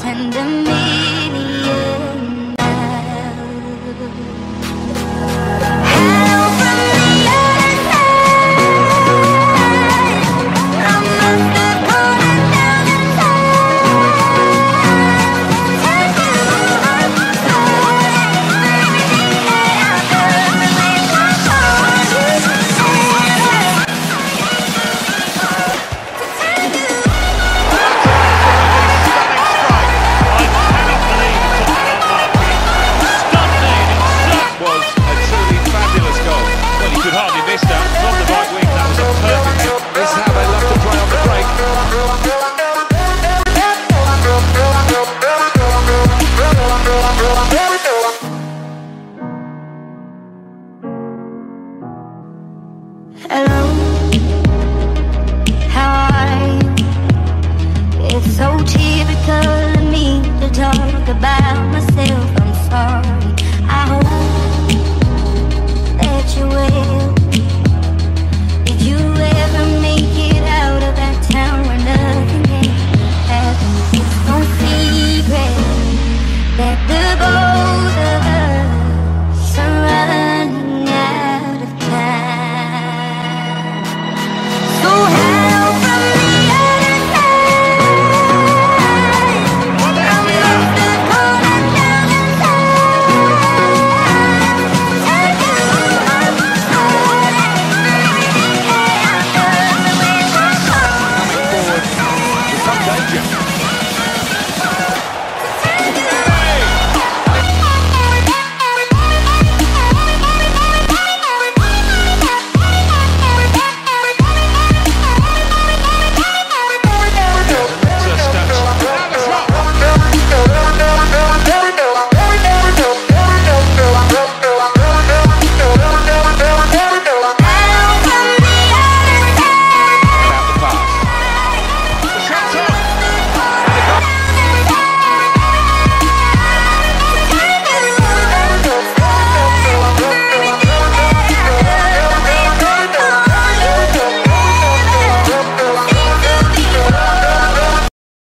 send a me about myself.